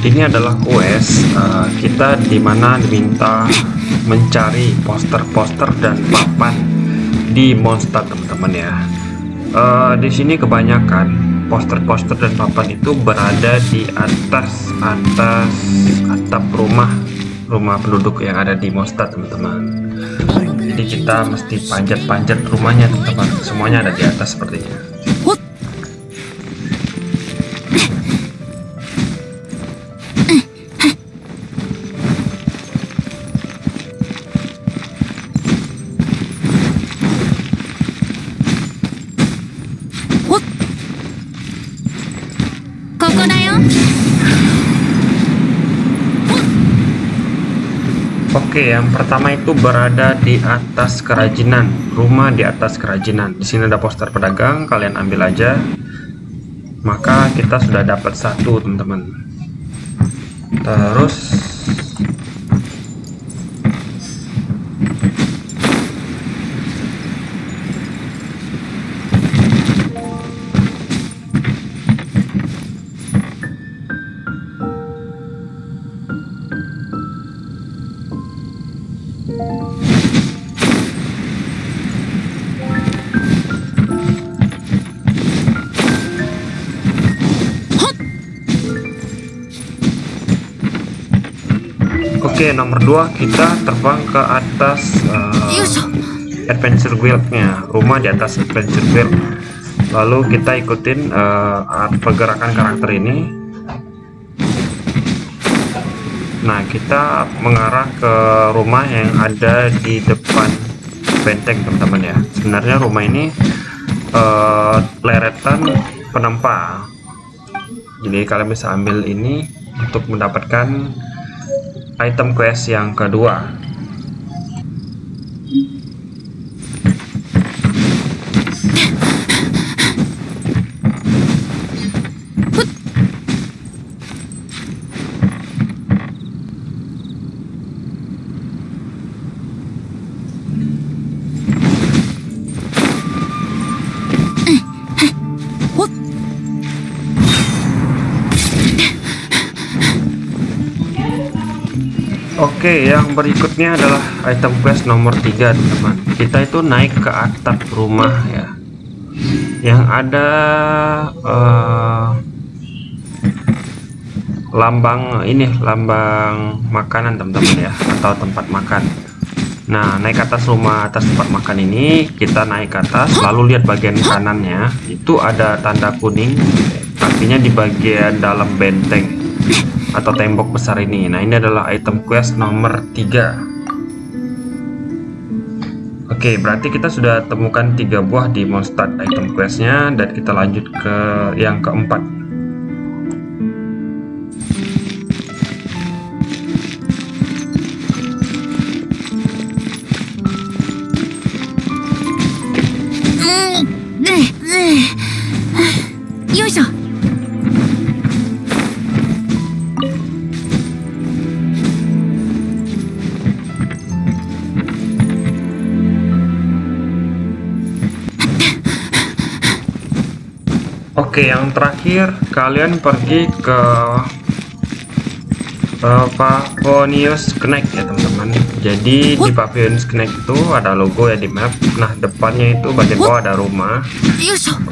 ini adalah quest uh, kita di mana diminta mencari poster-poster dan papan di monster teman-teman ya. Uh, di sini kebanyakan poster-poster dan papan itu berada di atas atas atap rumah rumah penduduk yang ada di monster teman-teman. Jadi kita mesti panjat-panjat rumahnya teman-teman. Semuanya ada di atas sepertinya Oke, yang pertama itu berada di atas kerajinan, rumah di atas kerajinan. Di sini ada poster pedagang, kalian ambil aja. Maka kita sudah dapat satu, teman-teman. Terus Oke, nomor 2 kita terbang ke atas uh, adventure guild-nya, rumah di atas adventure guild. Lalu kita ikutin uh, pergerakan karakter ini. Nah, kita mengarah ke rumah yang ada di depan benteng, teman-teman ya. Sebenarnya rumah ini uh, leretan penempa. Jadi kalian bisa ambil ini untuk mendapatkan item quest yang kedua Oke, yang berikutnya adalah item quest nomor 3, teman-teman. Kita itu naik ke atap rumah ya. Yang ada uh, lambang ini, lambang makanan, teman-teman ya, atau tempat makan. Nah, naik ke atas rumah atas tempat makan ini, kita naik ke atas, lalu lihat bagian kanannya, itu ada tanda kuning, artinya di bagian dalam benteng atau tembok besar ini. Nah ini adalah item quest nomor 3 oke berarti kita sudah temukan tiga buah di monster item questnya dan kita lanjut ke yang keempat Oke, yang terakhir kalian pergi ke uh, Pavonius Connect ya teman-teman. Jadi di Pavonius Connect itu ada logo ya di map. Nah depannya itu bagian bawah ada rumah.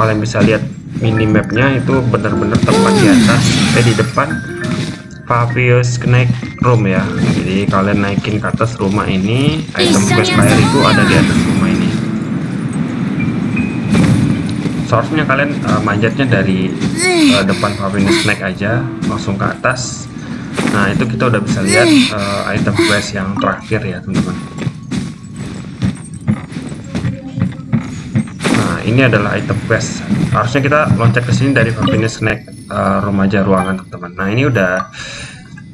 Kalian bisa lihat minimapnya itu benar-benar tempat di atas. Eh di depan Pavonius Connect Room ya. Jadi kalian naikin ke atas rumah ini. Item quest player itu ada di atas rumah seharusnya kalian uh, manjatnya dari uh, depan Happiness Snack aja langsung ke atas. Nah itu kita udah bisa lihat uh, item quest yang terakhir ya teman-teman. Nah ini adalah item quest. Harusnya kita loncat ke sini dari Happiness Snack uh, remaja ruangan teman-teman. Nah ini udah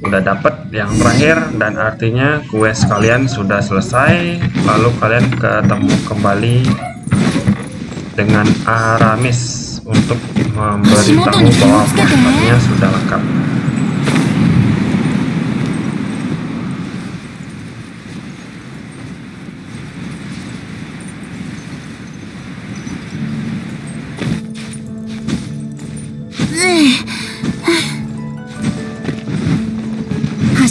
udah dapat yang terakhir dan artinya quest kalian sudah selesai. Lalu kalian ketemu kembali dengan Aramis untuk memberitahu bahwa monsternya sudah lengkap.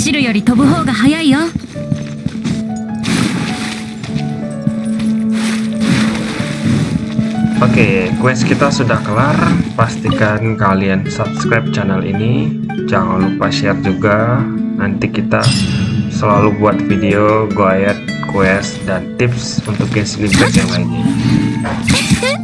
走るより飛ぶ方が早いよ Oke, quest kita sudah kelar. Pastikan kalian subscribe channel ini. Jangan lupa share juga. Nanti kita selalu buat video guide, quest, dan tips untuk Impact yang lainnya.